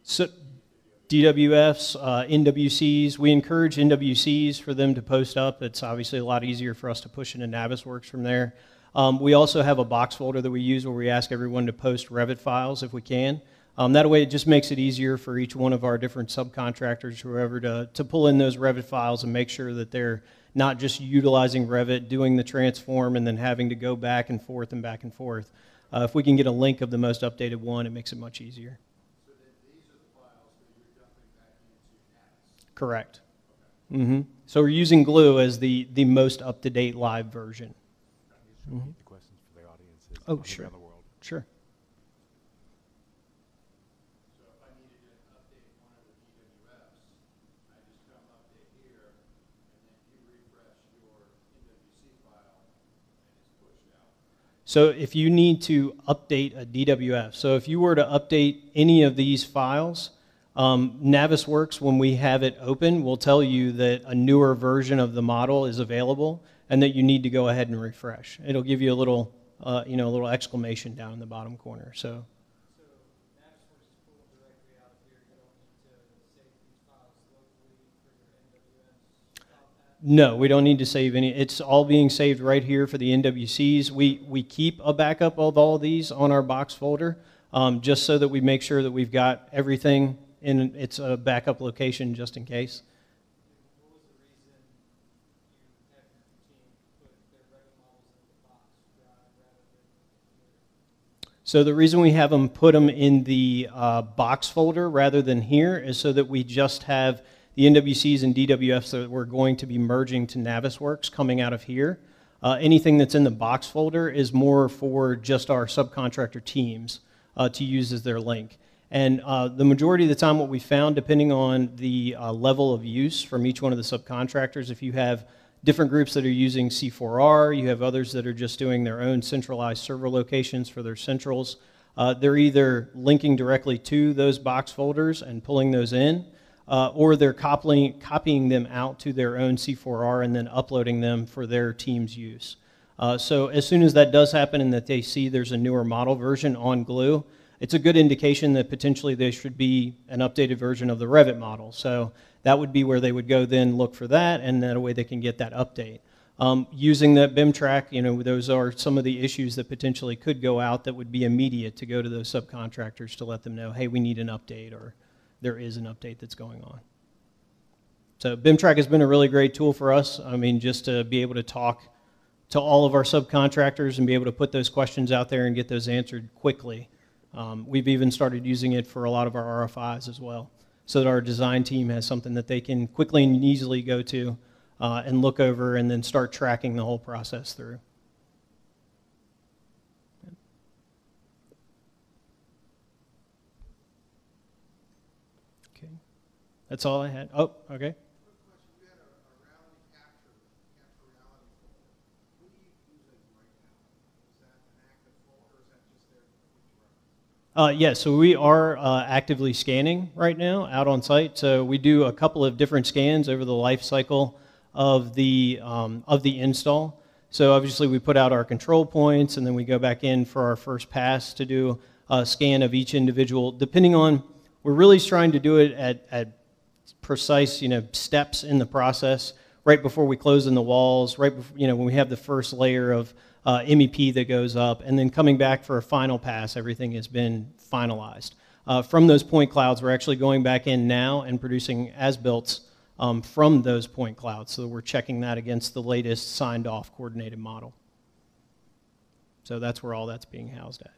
So, DWFs, uh, NWCs. We encourage NWCs for them to post up. It's obviously a lot easier for us to push into Navisworks from there. Um, we also have a box folder that we use where we ask everyone to post Revit files if we can. Um, that way, it just makes it easier for each one of our different subcontractors, whoever, to, to pull in those Revit files and make sure that they're not just utilizing Revit, doing the transform, and then having to go back and forth and back and forth. Uh, if we can get a link of the most updated one, it makes it much easier. Correct. hmm So we're using Glue as the, the most up to date live version. The questions for the audiences Oh, sure. around the world. Sure. So if you need to update a DWF, so if you were to update any of these files, um, Navisworks, when we have it open, will tell you that a newer version of the model is available and that you need to go ahead and refresh. It'll give you a little, uh, you know, a little exclamation down in the bottom corner. So No, we don't need to save any. It's all being saved right here for the NWCs. We, we keep a backup of all these on our box folder um, just so that we make sure that we've got everything in its a backup location just in case. So the reason we have them put them in the uh, box folder rather than here is so that we just have the NWCs and DWFs that we're going to be merging to Navisworks coming out of here. Uh, anything that's in the box folder is more for just our subcontractor teams uh, to use as their link. And uh, the majority of the time, what we found, depending on the uh, level of use from each one of the subcontractors, if you have different groups that are using C4R, you have others that are just doing their own centralized server locations for their centrals. Uh, they're either linking directly to those box folders and pulling those in, uh, or they're copying, copying them out to their own C4R and then uploading them for their team's use. Uh, so as soon as that does happen and that they see there's a newer model version on Glue, it's a good indication that potentially there should be an updated version of the Revit model. So that would be where they would go then look for that, and that way they can get that update. Um, using that BIMTrack, you know, those are some of the issues that potentially could go out that would be immediate to go to those subcontractors to let them know, hey, we need an update or there is an update that's going on. So BIMTrack has been a really great tool for us. I mean, just to be able to talk to all of our subcontractors and be able to put those questions out there and get those answered quickly. Um, we've even started using it for a lot of our RFIs as well, so that our design team has something that they can quickly and easily go to uh, and look over and then start tracking the whole process through. Okay. That's all I had. Oh, okay. Uh, yes, so we are uh, actively scanning right now out on site. So we do a couple of different scans over the life cycle of the um, of the install. So obviously we put out our control points, and then we go back in for our first pass to do a scan of each individual. Depending on, we're really trying to do it at, at precise, you know, steps in the process. Right before we close in the walls, right before, you know, when we have the first layer of uh, MEP that goes up, and then coming back for a final pass, everything has been finalized. Uh, from those point clouds, we're actually going back in now and producing as-built um, from those point clouds. So we're checking that against the latest signed off coordinated model. So that's where all that's being housed at.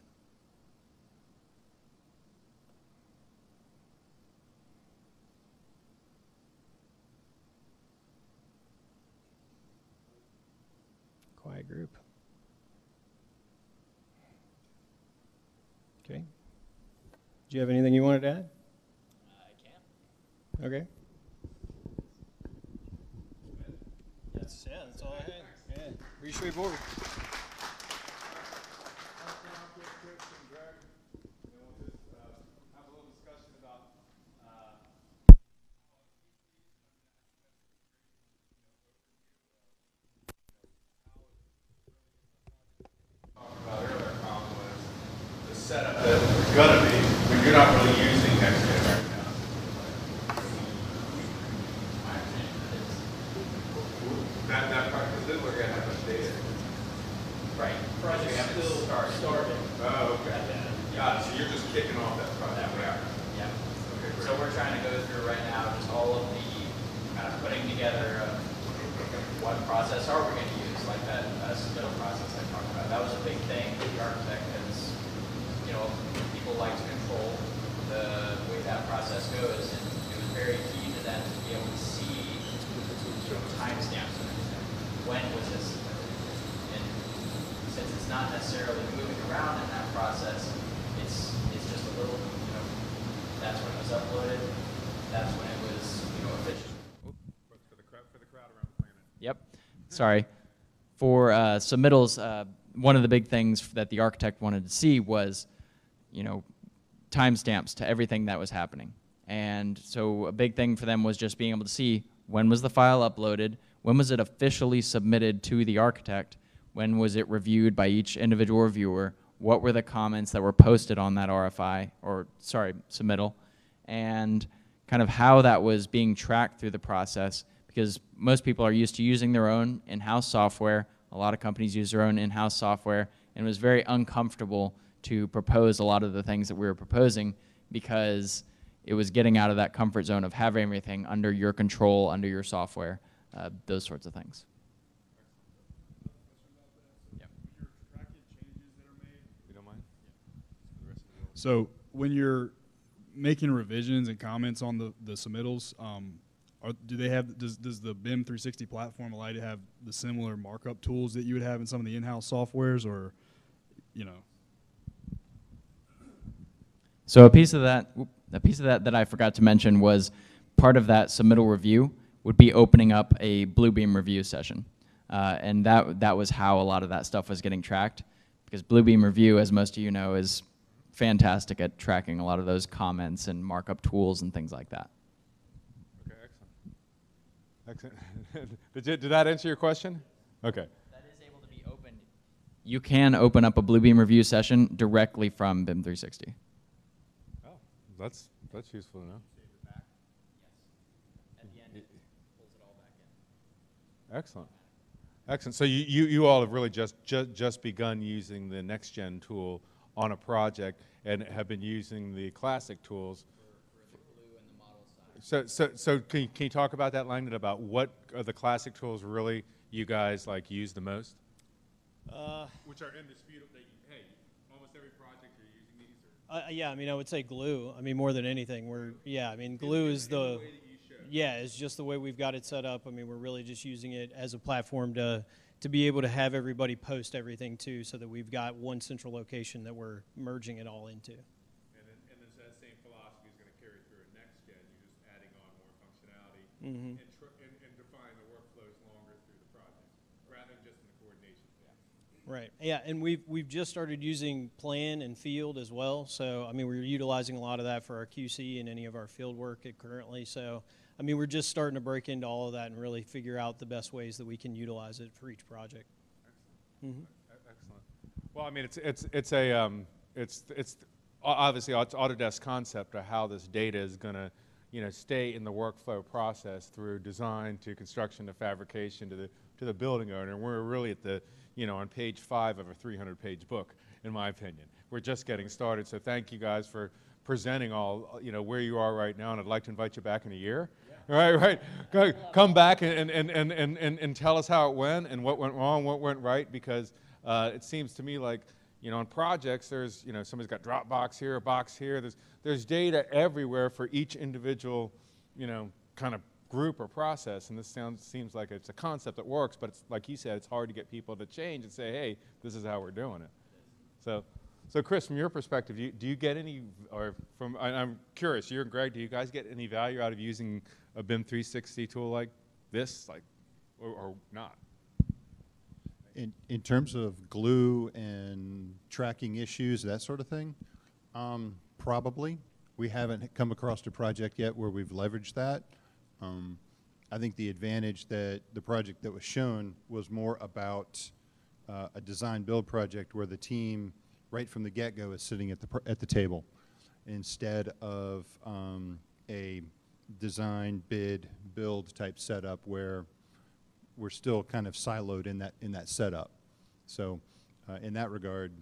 Quiet group. Okay. Do you have anything you wanted to add? I can. Okay. That's, yeah, that's all I had. Yeah, pretty straightforward. have a little discussion about, about earlier, Collin, was the setup that we're gonna be, but you're not really using NextGen right now. That, that part, because then we're gonna have to data. Right. Project still started. Oh, okay. Got it, so you're just kicking off that project. Yeah. Okay, So we're trying to go through right now just all of the, kind of putting together of what process are we gonna use, like that, uh, submittal process I talked about. That was a big thing for the architect, because, you know, people like to control the way that process goes, and it was very key to them to be able to see, timestamps. When was this? And since it's not necessarily moving around in that process, it's, it's just a little, you know, that's when it was uploaded, that's when it was, you know, official. For the crowd, for the crowd around the planet. Yep. Sorry. For uh, submittals, uh, one of the big things that the architect wanted to see was, you know, timestamps to everything that was happening. And so a big thing for them was just being able to see when was the file uploaded, when was it officially submitted to the architect, when was it reviewed by each individual reviewer, what were the comments that were posted on that RFI, or sorry, submittal, and kind of how that was being tracked through the process because most people are used to using their own in-house software. A lot of companies use their own in-house software, and it was very uncomfortable to propose a lot of the things that we were proposing because it was getting out of that comfort zone of having everything under your control, under your software, uh, those sorts of things. So when you're making revisions and comments on the, the submittals, um, are, do they have, does, does the BIM 360 platform allow you to have the similar markup tools that you would have in some of the in-house softwares or, you know? So a piece of that, a piece of that that I forgot to mention was part of that submittal review would be opening up a Bluebeam review session, uh, and that that was how a lot of that stuff was getting tracked, because Bluebeam review, as most of you know, is fantastic at tracking a lot of those comments and markup tools and things like that. Okay, excellent. Excellent. (laughs) did, you, did that answer your question? Okay. That is able to be opened. You can open up a Bluebeam review session directly from BIM 360. That's that's useful to know. At the end, it pulls it all back in. Excellent. Excellent. So you, you, you all have really just, just, just begun using the next gen tool on a project and have been using the classic tools. So, so, so can you, can you talk about that, Langdon, about what are the classic tools really you guys like use the most? Uh, Which are indisputable, that, hey, almost every project you're using these Uh, yeah, I mean, I would say glue. I mean, more than anything, we're yeah. I mean, glue is the yeah, it's just the way we've got it set up. I mean, we're really just using it as a platform to to be able to have everybody post everything too, so that we've got one central location that we're merging it all into. And then, and then that same philosophy is going to carry through in next gen. You're just adding on more functionality and, tr- and, and define the workflows longer through the project, rather than just in the coordination phase. Right. Yeah, and we've we've just started using plan and field as well. So I mean, we're utilizing a lot of that for our QC and any of our field work currently. So I mean, we're just starting to break into all of that and really figure out the best ways that we can utilize it for each project. E- Excellent. Well, I mean, it's, it's, it's a, um, it's, it's, obviously, it's Autodesk concept of how this data is gonna, you know, stay in the workflow process through design to construction to fabrication to the, to the building owner. And we're really at the, you know, on page five of a three hundred page book, in my opinion. We're just getting started, so thank you guys for presenting all, you know, where you are right now, and I'd like to invite you back in a year. Right, right. Go, come back and, and, and, and, and, and tell us how it went and what went wrong, what went right, because uh, it seems to me like, you know, on projects, there's, you know, somebody's got Dropbox here, a box here. There's, there's data everywhere for each individual, you know, kind of group or process. And this sounds, seems like it's a concept that works, but it's, like you said, it's hard to get people to change and say, hey, this is how we're doing it. So, so Chris, from your perspective, do you, do you get any, or from, I, I'm curious, you and Greg, do you guys get any value out of using a BIM 360 tool like this, like, or, or not? In, in terms of glue and tracking issues, that sort of thing, um, probably. We haven't come across a project yet where we've leveraged that. Um, I think the advantage that the project that was shown was more about uh, a design build project where the team, right from the get-go, is sitting at the, pr- at the table instead of um, a design, bid, build type setup where we're still kind of siloed in that in that setup. So uh, in that regard,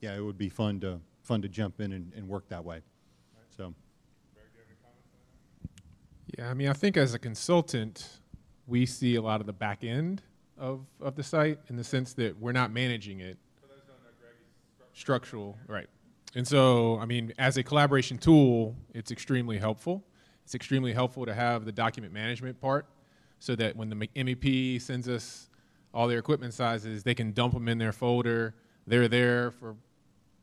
yeah, it would be fun to, fun to jump in and, and work that way. So, Yeah, I mean, I think as a consultant, we see a lot of the back end of, of the site in the sense that we're not managing it. Structural, right. And so, I mean, as a collaboration tool, it's extremely helpful. It's extremely helpful to have the document management part so that when the MEP sends us all their equipment sizes, they can dump them in their folder. They're there for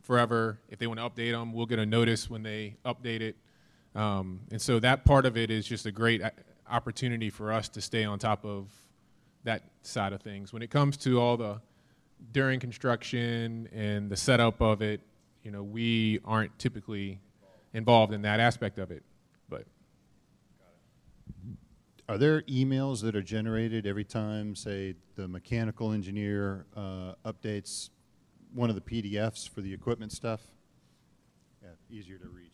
forever. If they want to update them, we'll get a notice when they update it. Um, and so that part of it is just a great uh, opportunity for us to stay on top of that side of things. When it comes to all the during construction and the setup of it, you know, we aren't typically involved in that aspect of it. But are there emails that are generated every time, say, the mechanical engineer uh, updates one of the PDFs for the equipment stuff? Yeah, easier to? Yeah.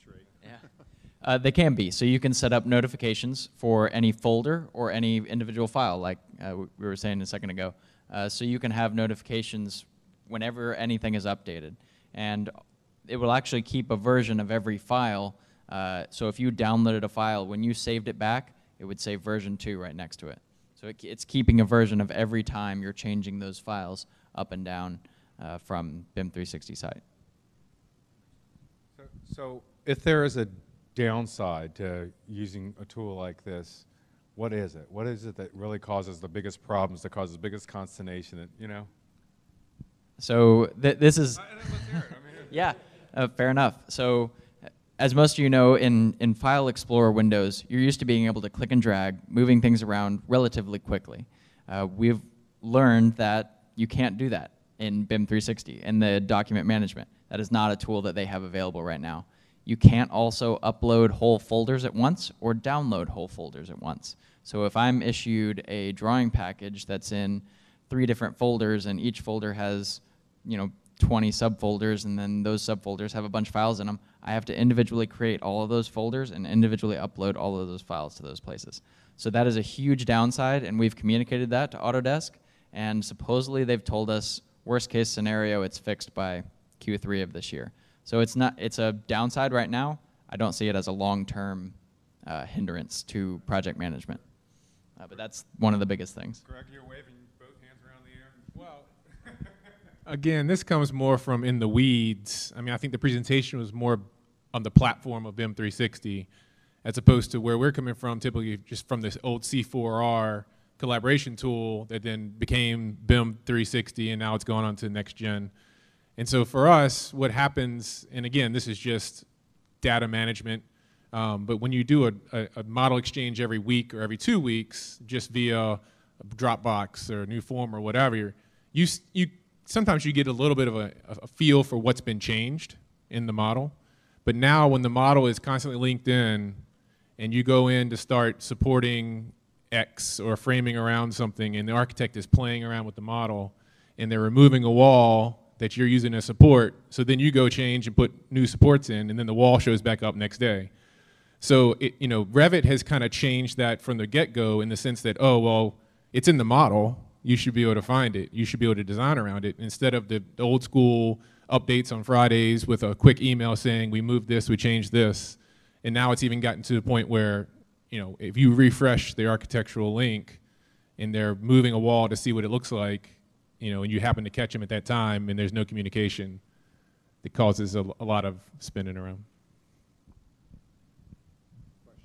Uh, they can be. So you can set up notifications for any folder or any individual file, like uh, we were saying a second ago. Uh, so you can have notifications whenever anything is updated. And it will actually keep a version of every file. Uh, so if you downloaded a file, when you saved it back, it would say version 2 right next to it. So it, it's keeping a version of every time you're changing those files up and down uh, from BIM 360 site. So, so if there is a downside to using a tool like this, what is it? What is it that really causes the biggest problems, that causes the biggest consternation? That, you know. So th- this is, (laughs) yeah, uh, fair enough. So as most of you know, in, in File Explorer windows, you're used to being able to click and drag, moving things around relatively quickly. Uh, we've learned that you can't do that in BIM 360 in the document management. That is not a tool that they have available right now. You can't also upload whole folders at once or download whole folders at once. So if I'm issued a drawing package that's in three different folders and each folder has, you know, 20 subfolders and then those subfolders have a bunch of files in them, I have to individually create all of those folders and individually upload all of those files to those places. So that is a huge downside and we've communicated that to Autodesk and supposedly they've told us worst case scenario it's fixed by Q3 of this year. So it's not it's a downside right now. I don't see it as a long-term uh, hindrance to project management. Uh, but that's one of the biggest things. Greg, you're waving both hands around the air. Well, (laughs) again, this comes more from in the weeds. I mean, I think the presentation was more on the platform of BIM 360 as opposed to where we're coming from, typically just from this old C4R collaboration tool that then became BIM 360 and now it's going on to next gen. And so for us, what happens, and again, this is just data management, um, but when you do a, a, a model exchange every week or every two weeks, just via Dropbox or a new form or whatever, you, you sometimes you get a little bit of a, a feel for what's been changed in the model. But now when the model is constantly linked in and you go in to start supporting X or framing around something and the architect is playing around with the model and they're removing a wall that you're using as support, so then you go change and put new supports in and then the wall shows back up next day. So it, you know, Revit has kind of changed that from the get-go in the sense that, oh, well, it's in the model. You should be able to find it. You should be able to design around it instead of the, the old school updates on Fridays with a quick email saying we moved this, we changed this, and now it's even gotten to the point where, you know, if you refresh the architectural link and they're moving a wall to see what it looks like, you know, and you happen to catch them at that time and there's no communication, it causes a, a lot of spinning around. Question.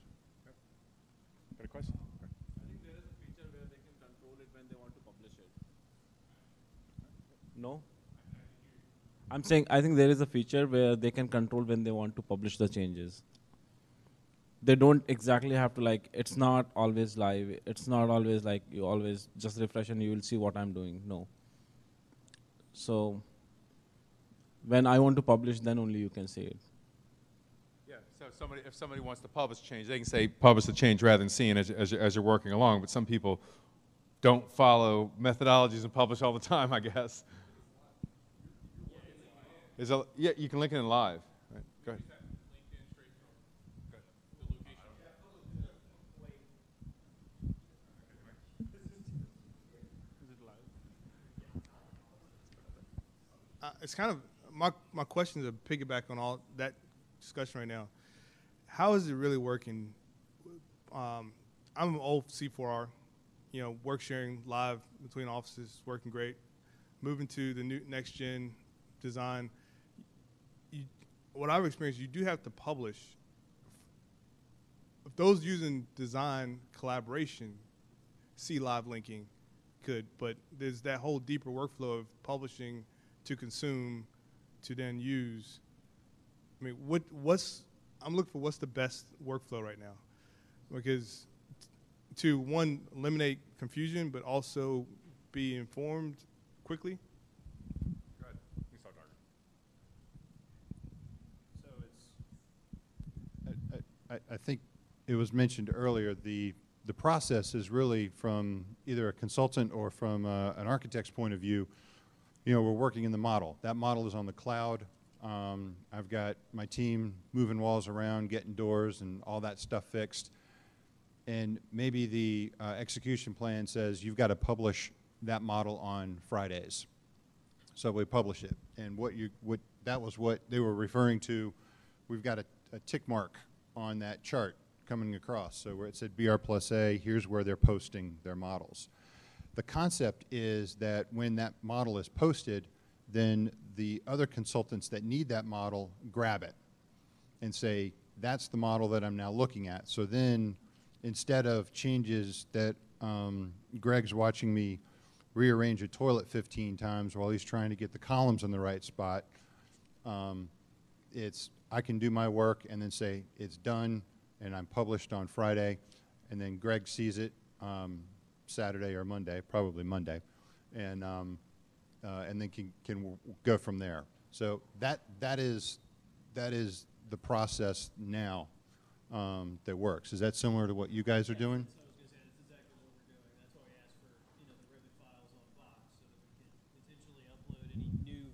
Got a question? I think there is a feature where they can control it when they want to publish it. No? I'm saying I think there is a feature where they can control when they want to publish the changes. They don't exactly have to like it's not always live. It's not always like you always just refresh and you will see what I'm doing. No. So when I want to publish then only you can see it. Yeah, so if somebody, if somebody wants to publish change, they can say publish the change rather than seeing as, as, you're- as you're working along. But some people don't follow methodologies and publish all the time, I guess. Is a, yeah, you can link it in live. Right, go ahead. Uh, it's kind of my my question is a piggyback on all that discussion right now. How is it really working? Um, I'm an old C4R, you know, work sharing live between offices, working great. Moving to the new next gen design, you, what I've experienced, you do have to publish. If those using design collaboration see live linking could, but there's that whole deeper workflow of publishing to consume to then use. I mean, what what's I'm looking for what's the best workflow right now, because to one eliminate confusion, but also be informed quickly. Go ahead. You can start talking. I, I, I think it was mentioned earlier, the, the process is really from either a consultant or from uh, an architect's point of view, you know, we're working in the model. That model is on the cloud. Um, I've got my team moving walls around, getting doors and all that stuff fixed. And maybe the uh, execution plan says you've got to publish that model on Fridays. So we publish it. And what you, what, that was what they were referring to. We've got a, a tick mark on that chart coming across. So where it said BR plus A, here's where they're posting their models. The concept is that when that model is posted, then the other consultants that need that model grab it and say, that's the model that I'm now looking at. So then, instead of changes that um, Greg's watching me rearrange a toilet 15 times while he's trying to get the columns in the right spot, um, it's I can do my work and then say it's done and I'm published on Friday, and then Greg sees it um, Saturday or Monday, probably Monday, and um, uh, and then can can go from there. So that that is that is the process now um, that works. Is that similar to what you guys are doing?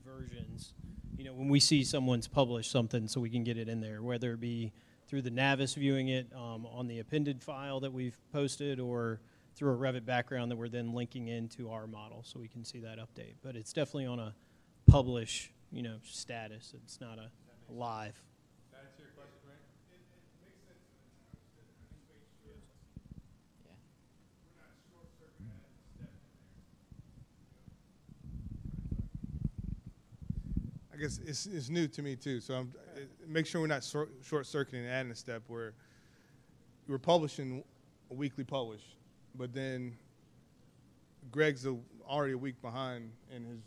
versions. You know, when we see someone's published something, so we can get it in there, whether it be through the Navis viewing it um, on the appended file that we've posted, or through a Revit background that we're then linking into our model, so we can see that update. But it's definitely on a publish, you know, status. It's not a live. Answer your question, right? I guess it's, it's new to me too. So I'm, uh, make sure we're not short, short circuiting and adding a step where we're publishing a weekly publish, but then Greg's a, already a week behind in his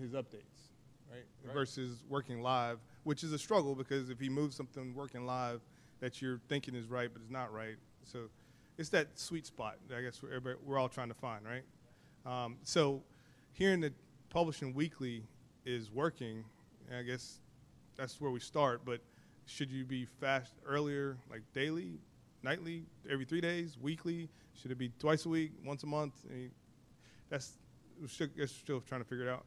his updates, right? Right. Versus working live, which is a struggle because if he moves something working live that you're thinking is right but it's not right, so it's that sweet spot. that I guess we're, everybody- we're all trying to find, right? Um, so hearing that publishing weekly is working, I guess that's where we start. But should you be fast earlier, like daily, nightly, every three days, weekly? Should it be twice a week, once a month? I mean, that's we're still, we're still trying to figure it out.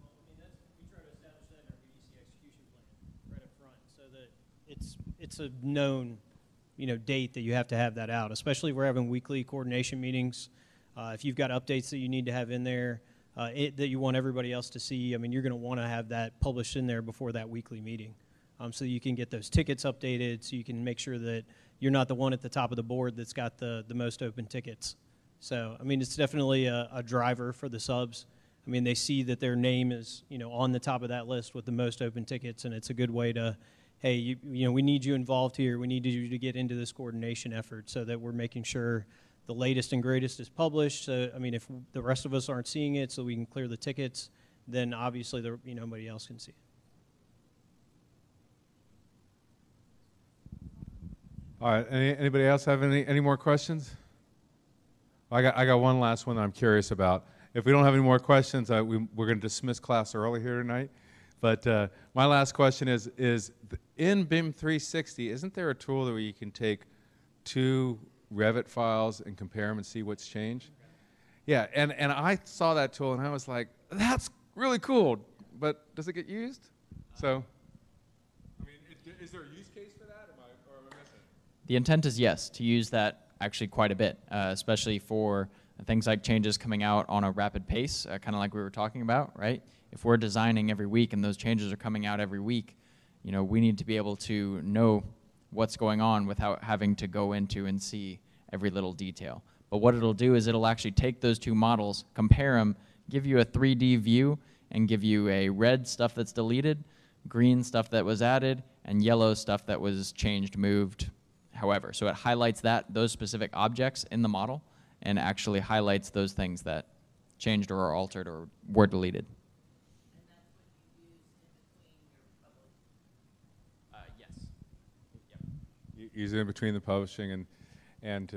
Well, I mean, we try to establish that in our VDC execution plan right up front, so that it's, it's a known, you know, date that you have to have that out, especially if we're having weekly coordination meetings. Uh, if you've got updates that you need to have in there, uh, it, that you want everybody else to see, I mean, you're gonna wanna have that published in there before that weekly meeting. Um, so you can get those tickets updated, so you can make sure that you're not the one at the top of the board that's got the, the most open tickets. So, I mean, it's definitely a, a driver for the subs. I mean, they see that their name is, you know, on the top of that list with the most open tickets, and it's a good way to, hey, you, you know, we need you involved here. We need you to get into this coordination effort so that we're making sure the latest and greatest is published. So, I mean, if the rest of us aren't seeing it, so we can clear the tickets, then obviously, the, you know, nobody else can see it. All right. Any, anybody else have any, any more questions? I got, I got one last one that I'm curious about. If we don't have any more questions, uh, we, we're going to dismiss class early here tonight. But uh, my last question is, is in BIM 360, isn't there a tool where you can take two Revit files and compare them and see what's changed? Yeah, and, and I saw that tool and I was like, that's really cool, but does it get used? So, I mean, is there a use case for that, or am I, or am I missing? The intent is yes, to use that actually quite a bit, uh, especially for things like changes coming out on a rapid pace, uh, kind of like we were talking about, right? If we're designing every week and those changes are coming out every week, you know, we need to be able to know what's going on without having to go into and see every little detail. But what it'll do is it'll actually take those two models, compare them, give you a 3D view, and give you a red stuff that's deleted, green stuff that was added, and yellow stuff that was changed, moved, however. So it highlights that those specific objects in the model and actually highlights those things that changed or are altered or were deleted. Uh, yes. Yep. U- Use it in between the publishing and, and to,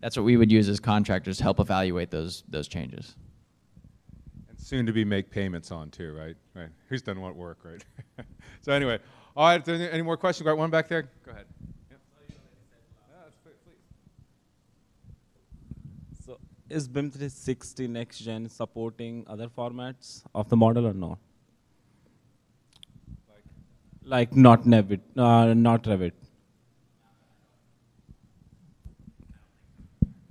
That's what we would use as contractors to, to help evaluate those. That's what soon to be make payments on too, right? Right. Who's done what work, right? (laughs) so anyway, all right. Any- any more questions, got one back there. Go ahead. So is BIM 360 next gen supporting other formats of the model or not? Like not Revit, uh, not Revit.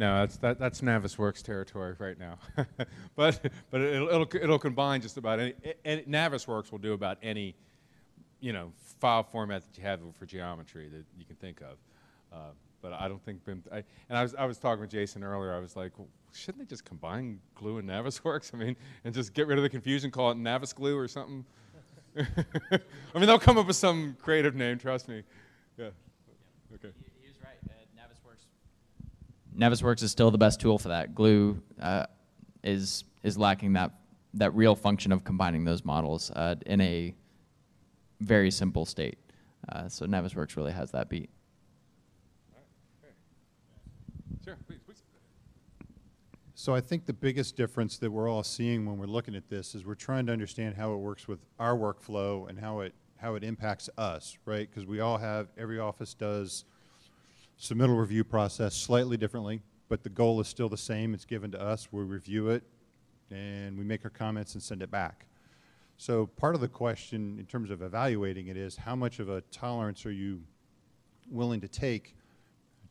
No, that's that, that's Navisworks territory right now, (laughs) but but it'll, it'll it'll combine just about any, Navisworks will do about any, you know, file format that you have for geometry that you can think of. Uh, but I don't think BIM. I, and I was I was talking with Jason earlier. I was like, well, shouldn't they just combine Glue and Navisworks? (laughs) I mean, and just get rid of the confusion, call it Navis Glue or something. (laughs) I mean, they'll come up with some creative name. Trust me. Yeah. Okay. He was right. Navisworks. Navisworks is still the best tool for that. Glue uh, is is lacking that that real function of combining those models uh, in a very simple state. Uh, so Navisworks really has that beat. Sure. Please. Please. So I think the biggest difference that we're all seeing when we're looking at this is we're trying to understand how it works with our workflow and how it how it impacts us, right? Because we all have every office does submittal review process slightly differently, but the goal is still the same. It's given to us. We review it, and we make our comments and send it back. So part of the question in terms of evaluating it is how much of a tolerance are you willing to take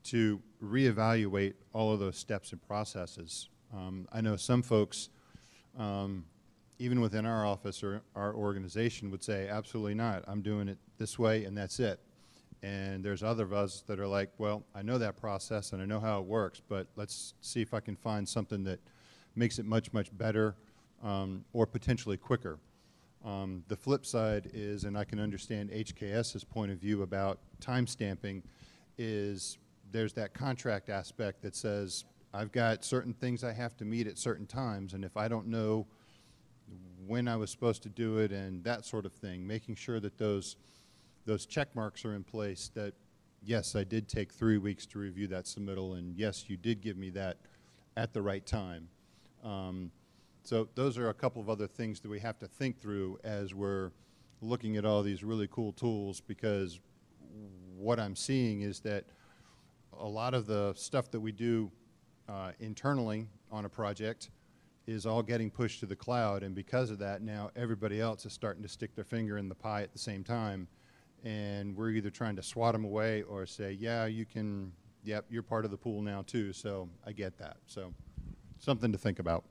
to reevaluate all of those steps and processes. Um, I know some folks, um, even within our office or our organization, would say, absolutely not. I'm doing it this way and that's it. And there's other of us that are like, well, I know that process and I know how it works, but let's see if I can find something that makes it much, much better um, or potentially quicker. Um, the flip side is, and I can understand HKS's point of view about time stamping, is there's that contract aspect that says I've got certain things I have to meet at certain times, and if I don't know when I was supposed to do it and that sort of thing, making sure that those those check marks are in place that yes, I did take three weeks to review that submittal, and yes, you did give me that at the right time. Um, so those are a couple of other things that we have to think through as we're looking at all these really cool tools because what I'm seeing is that a lot of the stuff that we do uh, internally on a project is all getting pushed to the cloud, and because of that, now everybody else is starting to stick their finger in the pie at the same time, and we're either trying to swat them away or say, yeah, you can, yep, you're part of the pool now too, so I get that. So something to think about.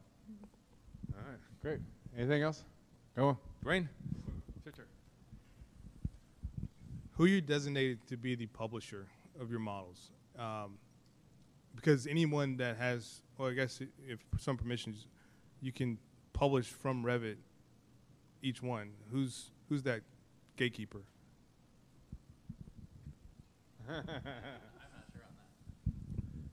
All right, great. Anything else? Go on. Dwayne? It's your turn. who you designated to be the publisher of your models. Um, because anyone that has, well, I guess if some permissions, you can publish from Revit each one. Who's who's that gatekeeper?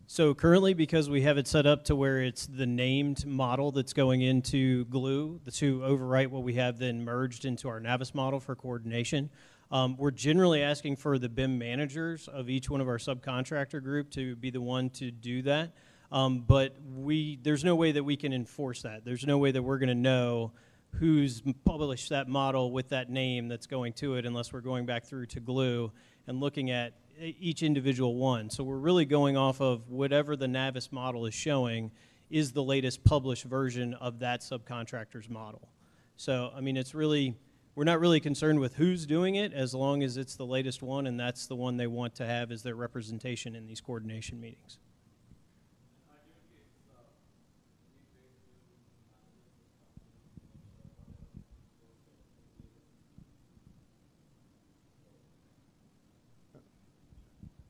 So currently, because we have it set up to where it's the named model that's going into Glue to overwrite what we have then merged into our Navis model for coordination, um, we're generally asking for the BIM managers of each one of our subcontractor group to be the one to do that. Um, but we, there's no way that we can enforce that. There's no way that we're going to know who's published that model with that name that's going to it unless we're going back through to Glue and looking at each individual one. So we're really going off of whatever the Navis model is showing is the latest published version of that subcontractor's model. So, I mean, it's really, we're not really concerned with who's doing it as long as it's the latest one and that's the one they want to have as their representation in these coordination meetings.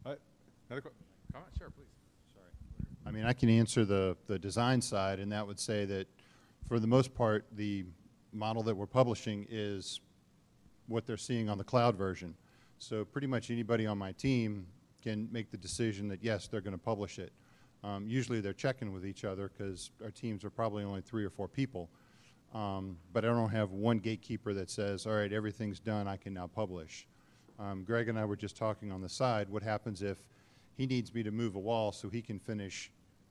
Uh, Another que- comment? Sure, please. Sorry. I mean, I can answer the, the design side, and that would say that, for the most part, the model that we're publishing is what they're seeing on the cloud version. So pretty much anybody on my team can make the decision that, yes, they're going to publish it. Um, usually they're checking with each other because our teams are probably only three or four people. Um, but I don't have one gatekeeper that says, all right, everything's done, I can now publish. Um, Greg and I were just talking on the side, what happens if he needs me to move a wall so he can finish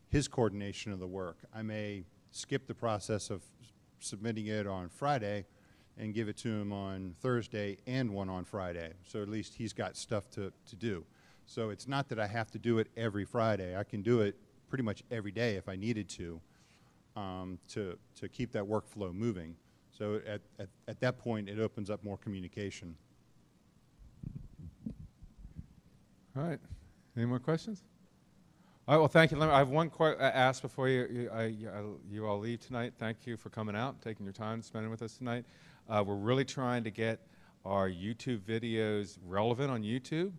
his coordination of the work? I may skip the process of submitting it on Friday and give it to him on Thursday and one on Friday. So at least he's got stuff to, to do. So it's not that I have to do it every Friday. I can do it pretty much every day if I needed to, um, to, to keep that workflow moving. So at, at, at that point, it opens up more communication. All right. Any more questions? All right. Well, thank you. Me, I have one que- uh, ask before you, you, I, you, all leave tonight. Thank you for coming out, taking your time, spending with us tonight. Uh, we're really trying to get our YouTube videos relevant on YouTube.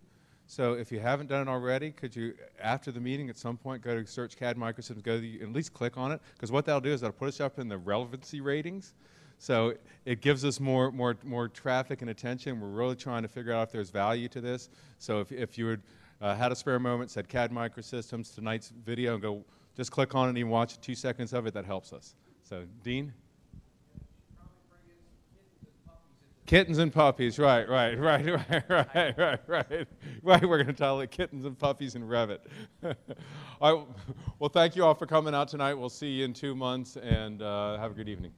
So if you haven't done it already, could you, after the meeting, at some point, go to Search CADD Microsystems, go the, at least click on it, because what that'll do is that'll put us up in the relevancy ratings. So it gives us more, more, more traffic and attention. We're really trying to figure out if there's value to this. So if, if you would, uh, had a spare moment, said CADD Microsystems, tonight's video, and go, just click on it and even watch two seconds of it, that helps us. So, Dean? Kittens and puppies, right, right, (laughs) right, right, right, right, right. Right, we're going to tell it kittens and puppies and Revit. (laughs) all right, well, thank you all for coming out tonight. We'll see you in two months, and uh, have a good evening.